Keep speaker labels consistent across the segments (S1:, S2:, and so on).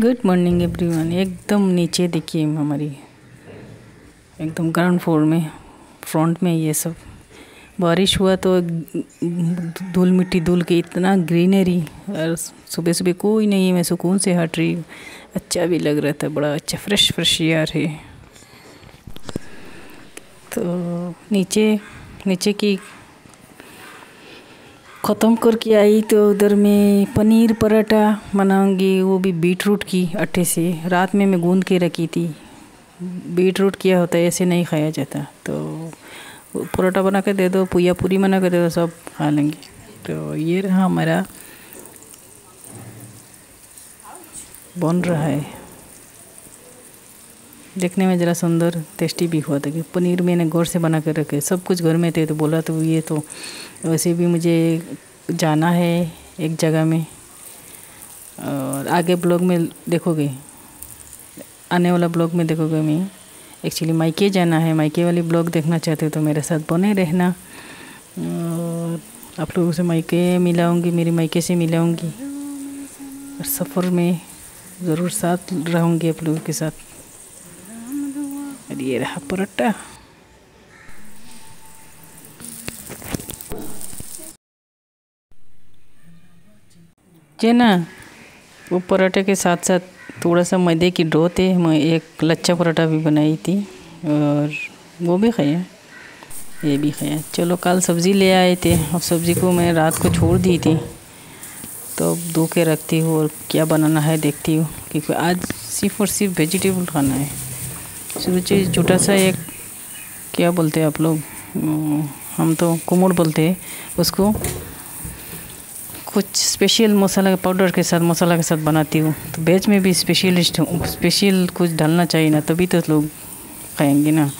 S1: Good morning everyone एकदम नीचे देखिए हमारी, एकदम ग्राउंड फ्लोर में फ्रंट में ये सब। बारिश हुआ तो धूल मिट्टी, धूल के इतना ग्रीनरी और सुबह सुबह कोई नहीं मैं सुकून से हट रही अच्छा भी लग रहा था, बड़ा अच्छा फ्रेश फ्रेश एयर है। तो नीचे नीचे की ख़त्म करके आई तो उधर में पनीर पराठा बनाऊँगी, वो भी बीट रूट की अट्ठे से। रात में मैं गूंद के रखी थी। बीट रूट किया होता है, ऐसे नहीं खाया जाता। तो पराठा बना कर दे दो, पुया पूरी बना कर दे दो, सब खा लेंगे। तो ये रहा हमारा बन रहा है। देखने में ज़रा सुंदर टेस्टी भी हुआ था कि पनीर मैंने गौर से बना कर रखे, सब कुछ घर में थे तो बोला तो ये तो वैसे भी मुझे जाना है एक जगह में। और आगे ब्लॉग में देखोगे, आने वाला ब्लॉग में देखोगे मैं। एक्चुअली मायके जाना है, मायके वाली ब्लॉग देखना चाहते हो तो मेरे साथ बने रहना। और आप लोगों से मायके मिलाऊँगी, मेरी मायके से मिलाऊँगी। और सफ़र में ज़रूर साथ रहूँगी आप लोगों के साथ। और ये रहा परोटा जे ना वो पराठे के साथ साथ थोड़ा सा मैदे की डो थे, मैं एक लच्छा पराठा भी बनाई थी, और वो भी खाया ये भी खाया चलो, कल सब्ज़ी ले आए थे। अब सब्ज़ी को मैं रात को छोड़ दी थी। तो अब धो के रखती हूँ और क्या बनाना है देखती हूँ, क्योंकि आज सिर्फ़ और सिर्फ़ वेजिटेबल खाना है। सोचिए छोटा सा एक, क्या बोलते हैं आप लोग? हम तो कुमुड़ बोलते हैं। उसको कुछ स्पेशल मसाला पाउडर के साथ, मसाला के साथ बनाती हूँ। तो वेज में भी स्पेशलिस्ट हूँ स्पेशल कुछ डालना चाहिए ना, तभी तो लोग खाएँगे ना।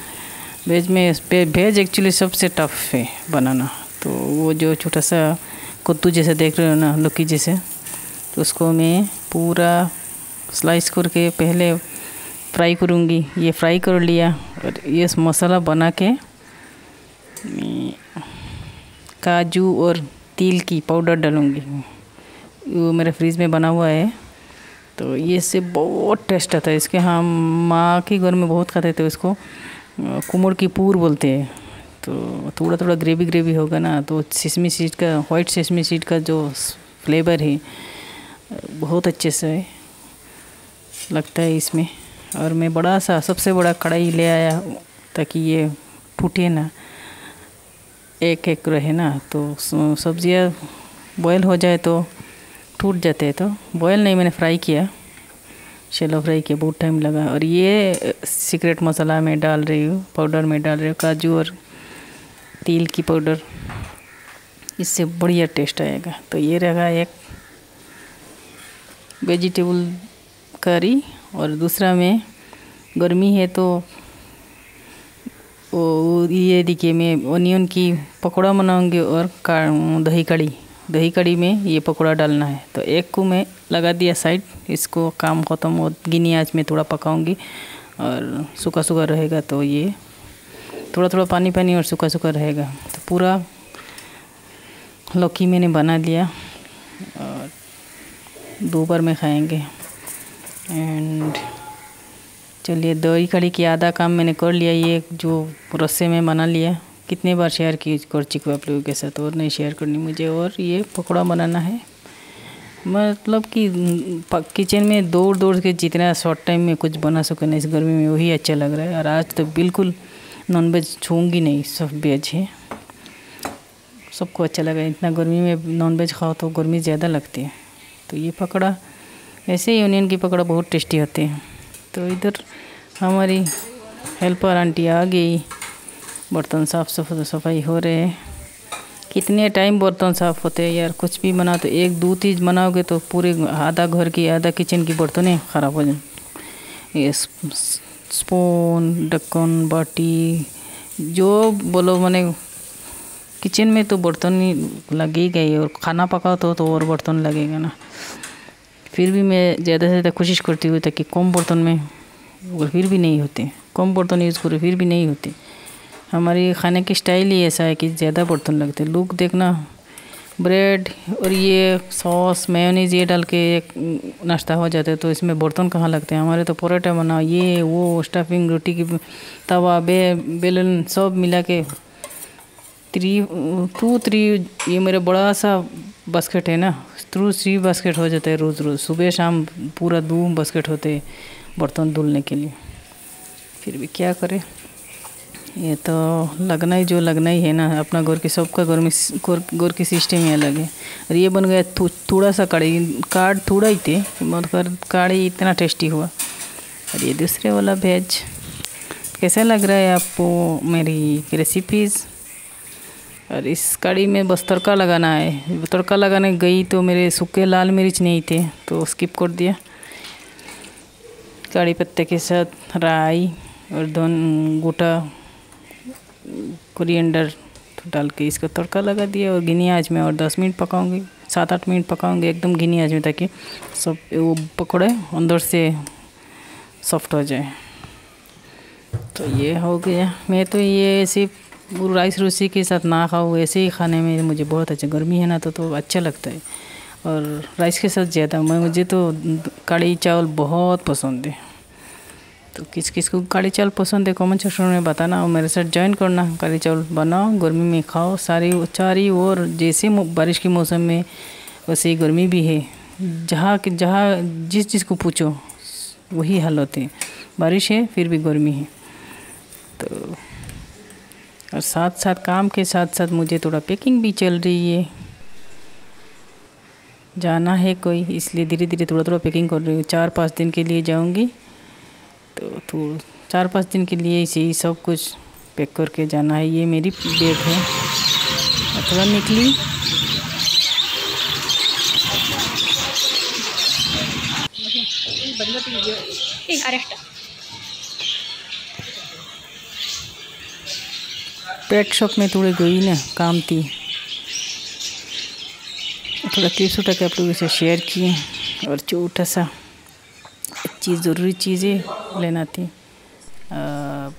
S1: वेज में वेज एक्चुअली सबसे टफ है बनाना। तो वो जो छोटा सा कुत्तू जैसे देख रहे हो ना, लौकी जैसे तो उसको मैं पूरा स्लाइस करके पहले फ्राई करूँगी। ये फ्राई कर लिया और ये मसाला बना के, काजू और तिल की पाउडर डालूँगी। वो मेरे फ्रीज़ में बना हुआ है। तो ये से बहुत टेस्ट आता है। इसके हम माँ के घर में बहुत खाते थे उसको कुमड़ की पूर बोलते हैं। तो थोड़ा थोड़ा ग्रेवी ग्रेवी होगा ना तो सिसमी सीड का वाइट सिसमी सीड का जो फ्लेवर है, बहुत अच्छे से लगता है इसमें। और मैं बड़ा सा, सबसे बड़ा कढ़ाई ले आया ताकि ये फूटे ना। एक एक रहे ना तो सब्ज़ियाँ बॉयल हो जाए तो टूट जाते हैं तो। बॉयल नहीं, मैंने फ्राई किया। शेलो फ्राई किया, बहुत टाइम लगा। और ये सीक्रेट मसाला मैं डाल रही हूँ पाउडर में डाल रही हूँ, काजू और तिल की पाउडर इससे बढ़िया टेस्ट आएगा। तो ये रहेगा एक वेजिटेबल करी और दूसरा में गर्मी है तो वो ये देखिए मैं ओनियन की पकौड़ा बनाऊँगी और का, दही कड़ी। दही कड़ी में ये पकौड़ा डालना है। तो एक को मैं लगा दिया साइड इसको काम ख़त्म हो, गिनी आँच में थोड़ा पकाऊँगी और सूखा सूखा रहेगा तो ये थोड़ा थोड़ा पानी पानी और सूखा सूखा रहेगा। तो पूरा लौकी मैंने बना लिया और दो बार में खाएँगे। एंड चलिए दही कड़ी की आधा काम मैंने कर लिया, ये जो रस्से में बना लिया। कितने बार शेयर की कर चुके आप लोगों के साथ? और नहीं शेयर करनी, मुझे और ये पकौड़ा बनाना है। मतलब कि किचन में दौड़ दौड़ के जितना शॉर्ट टाइम में कुछ बना सको ना इस गर्मी में वही अच्छा लग रहा है। और आज तो बिल्कुल नॉन वेज छूँगी नहीं, सब वेज है। सबको अच्छा लगा, इतना गर्मी में नॉन वेज खाओ तो गर्मी ज़्यादा लगती है। तो ये पकौड़ा ऐसे ही यूनियन की पकौड़ा बहुत टेस्टी होते हैं। तो इधर हमारी हेल्पर आंटी आ गई। बर्तन साफ़ सफ़ाई हो रहे हैं। कितने टाइम बर्तन साफ़ होते हैं यार, कुछ भी बनाओ तो एक, दो चीज़ बनाओगे तो पूरे आधा घर की, आधा किचन की बर्तनें ख़राब हो जाए। ये स्पून ढक्कन, बाटी, जो बोलो मैंने किचन में तो बर्तन ही लगे गए और खाना पकाओ तो तो और बर्तन लगेगा ना। फिर भी मैं ज़्यादा से ज़्यादा कोशिश करती हूँ ताकि कम बर्तन में और फिर भी नहीं होते। कम बर्तन यूज़ करो, फिर भी नहीं होते। हमारे खाने की स्टाइल ही ऐसा है कि ज़्यादा बर्तन लगते लोग देखना ब्रेड और ये सॉस मेयोनीज ये डाल के एक नाश्ता हो जाता है तो इसमें बर्तन कहाँ लगते हैं? हमारे तो परोठा बना, ये, वो स्टफिंग रोटी की तवा, बे, बेलन सब मिला के थ्री टू थ्री ये मेरा बड़ा सा बास्केट है ना? थ्रू थ्री बास्केट हो जाता है रोज़ रोज़। सुबह शाम पूरा दो बास्केट होते बर्तन धुलने के लिए। फिर भी क्या करें? ये तो लगना ही जो लगना ही है ना, अपना गोर की सबका गोर में गोर की सिस्टम ही अलग है। और ये बन गया थोड़ा सा कड़ी कार्ड थोड़ा ही थे, मगर कड़ी इतना टेस्टी हुआ। और ये दूसरे वाला भेज कैसा लग रहा है आपको मेरी रेसिपीज़ और इस कड़ी में बस तड़का लगाना है। तड़का लगाने गई तो मेरे सूखे लाल मिर्च नहीं थे तो स्किप कर दिया। कड़ी पत्ते के साथ राई और दोन गोटा कोरिएंडर डाल के इसका तड़का लगा दिया और घिनी आज में और दस मिनट पकाऊँगी। सात आठ मिनट पकाऊँगी एकदम घिनी आज में ताकि सब वो पकौड़े अंदर से सॉफ्ट हो जाए। तो ये हो गया। मैं तो ये ऐसे राइस रूसी के साथ ना खाओ ऐसे ही खाने में मुझे बहुत अच्छा गर्मी है ना तो तो अच्छा लगता है। और राइस के साथ ज़्यादा, मैं, मुझे तो कड़ी चावल बहुत पसंद है। तो किस किस को कड़ी चावल पसंद है, कमेंट सेक्शन में बताना और मेरे साथ ज्वाइन करना कड़ी चावल बनाओ, गर्मी में खाओ, सारी चारी और जैसे बारिश के मौसम में वैसे ही गर्मी भी है। जहाँ जहाँ जिस चीज़ को पूछो, वही हाल होते हैं। बारिश है, फिर भी गर्मी है। तो और साथ साथ काम के साथ साथ मुझे थोड़ा पैकिंग भी चल रही है। जाना है कोई, इसलिए धीरे धीरे थोड़ा थोड़ा पैकिंग कर रही हूँ। चार पाँच दिन के लिए जाऊँगी तो तो चार पाँच दिन के लिए इसे सब कुछ पैक करके जाना है। ये मेरी बैग है। थोड़ा निकली। पेट शॉप में थोड़ी गई ना काम थी। थोड़ा क्लिप्स उठा के आप लोगों से शेयर किए और छोटा सा चीज़ ज़रूरी चीज़ें लेना थी। आ,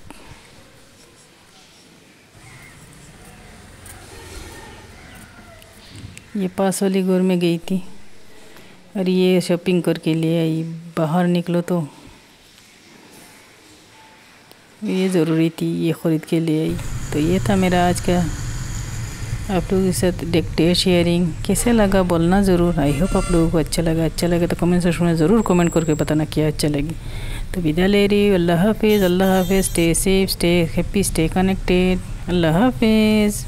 S1: ये पास वाली गोर में गई थी और ये शॉपिंग करके ले आई। बाहर निकलो तो ये ज़रूरी थी ये ख़रीद के ले आई। तो ये था मेरा आज का आप लोगों के साथ डे शेयरिंग कैसे लगा? बोलना ज़रूर। आई होप आप लोगों को अच्छा लगा। अच्छा लगा तो कमेंट सेक्शन में ज़रूर कमेंट करके बताना क्या अच्छा लगी। तो विदा ले रही अल्लाह हाफिज़। अल्लाह हाफिज़। Stay safe stay happy stay connected Allah हाफिज़।